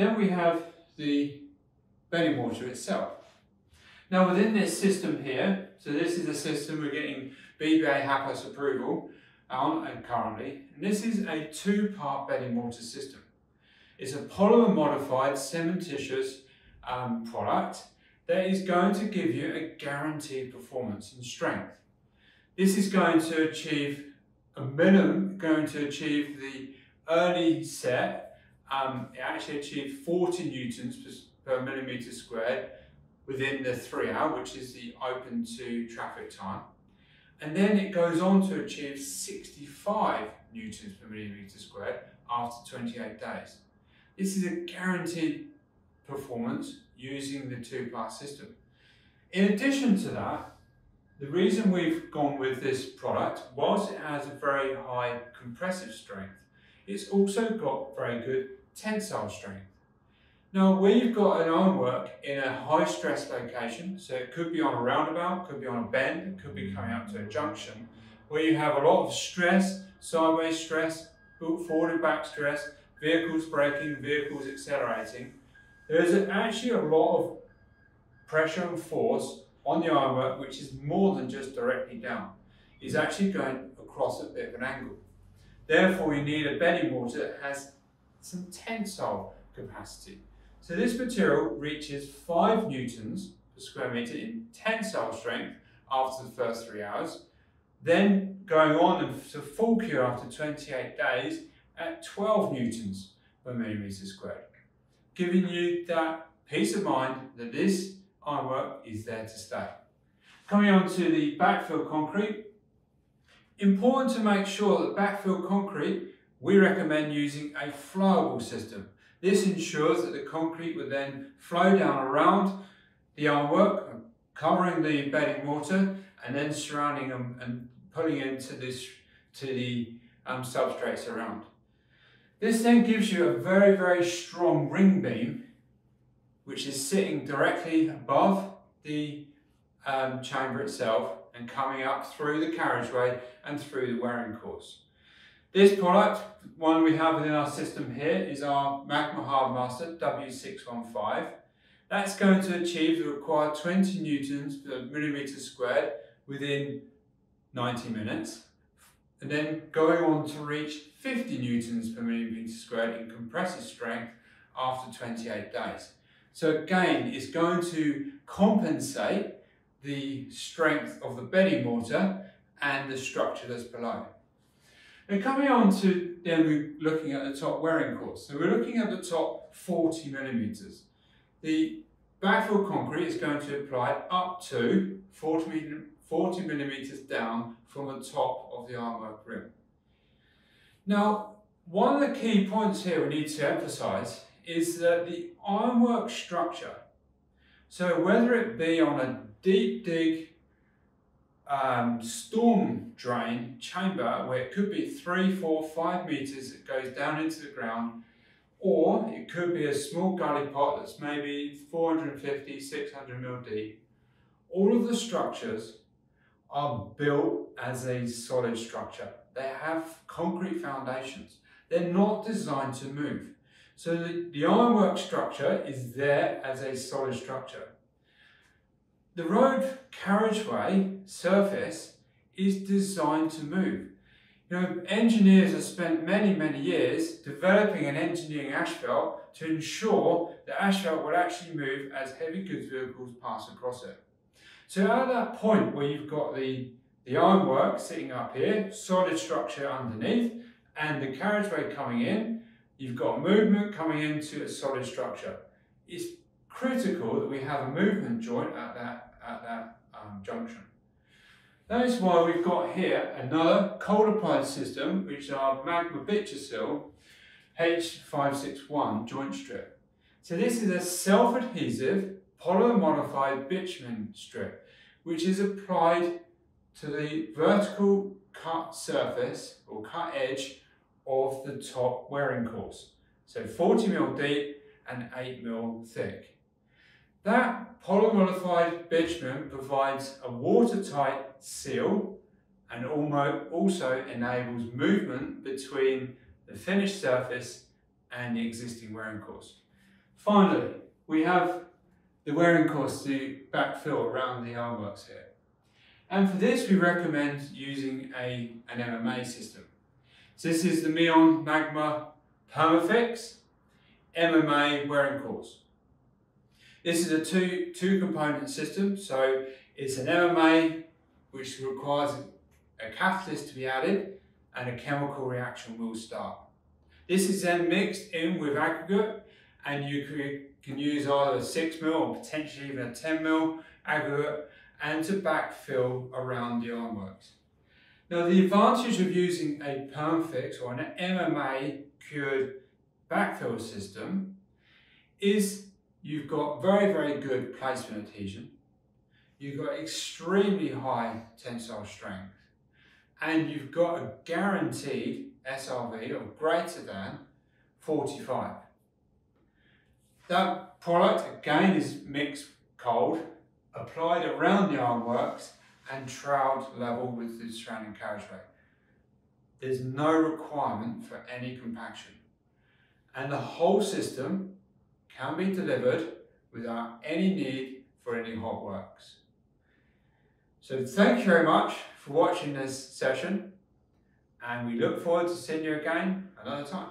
then we have the bedding mortar itself. Now within this system here, so this is a system we're getting BBA HAPAS approval on and currently, and this is a two-part bedding mortar system. It's a polymer modified cementitious um, product that is going to give you a guaranteed performance and strength. This is going to achieve a minimum, going to achieve the early set, um, it actually achieved 40 newtons per, per millimeter squared within the three hour, which is the open to traffic time. And then it goes on to achieve 65 newtons per millimeter squared after 28 days. This is a guaranteed performance using the two-part system. In addition to that, the reason we've gone with this product, whilst it has a very high compressive strength, it's also got very good tensile strength. Now, where you've got an ironwork in a high stress location, so it could be on a roundabout, could be on a bend, it could be coming up to a junction, where you have a lot of stress, sideways stress, forward and back stress, vehicles braking, vehicles accelerating, there is actually a lot of pressure and force on the ironwork which is more than just directly down. It's actually going across a bit of an angle. Therefore, you need a bedding mortar that has some tensile capacity. So this material reaches 5 newtons per square metre in tensile strength after the first three hours, then going on to full cure after 28 days at 12 newtons per millimetre squared, giving you that peace of mind that this ironwork is there to stay. Coming on to the backfill concrete, important to make sure that backfill concrete, we recommend using a flowable system. This ensures that the concrete will then flow down around the ironwork, covering the bedding mortar, and then surrounding them and pulling into this to the um, substrates around. This then gives you a very, very strong ring beam, which is sitting directly above the um, chamber itself and coming up through the carriageway and through the wearing course. This product, one we have within our system here, is our Magma Hardmaster W615. That's going to achieve the required 20 newtons per millimetre squared within 90 minutes and then going on to reach 50 newtons per millimetre squared in compressive strength after 28 days. So again, it's going to compensate the strength of the bedding mortar and the structure that's below. Now coming on to then we're looking at the top wearing course. So we're looking at the top 40 millimetres. The backfill concrete is going to apply up to 40, 40 millimetres down from the top of the ironwork rim. Now, one of the key points here we need to emphasise is that the ironwork structure, so whether it be on a deep dig um, storm drain chamber where it could be three, four, five metres It goes down into the ground, or it could be a small gully pot that's maybe 450, 600 mil deep. All of the structures are built as a solid structure. They have concrete foundations. They're not designed to move. So the, the ironwork structure is there as a solid structure. The road carriageway surface is designed to move. You know, engineers have spent many, many years developing an engineering asphalt to ensure that asphalt will actually move as heavy goods vehicles pass across it. So at that point where you've got the, the ironwork sitting up here, solid structure underneath, and the carriageway coming in, you've got movement coming into a solid structure. It's critical that we have a movement joint at that, at that um, junction. That is why we've got here another cold applied system, which is our Magma Bitusil H561 joint strip. So this is a self-adhesive polymer-modified bitumen strip, which is applied to the vertical cut surface or cut edge of the top wearing course. So 40 mil deep and 8 mil thick. That polymer-modified bitumen provides a watertight seal and also enables movement between the finished surface and the existing wearing course. Finally, we have the wearing course to backfill around the ironworks here. And for this, we recommend using a, an MMA system. So this is the Meon Magma Permafix MMA wearing course. This is a two, two component system. So it's an MMA, which requires a catalyst to be added and a chemical reaction will start. This is then mixed in with aggregate and you can use either a 6 mil or potentially even a 10 mil aggregate and to backfill around the ironworks. Now the advantage of using a Permafix or an MMA cured backfill system is you've got very, very good placement adhesion, you've got extremely high tensile strength, and you've got a guaranteed SRV of greater than 45. That product again is mixed cold, applied around the ironworks and troweled level with the surrounding carriageway. There's no requirement for any compaction. And the whole system can be delivered without any need for any hot works. So thank you very much for watching this session and we look forward to seeing you again another time.